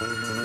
Música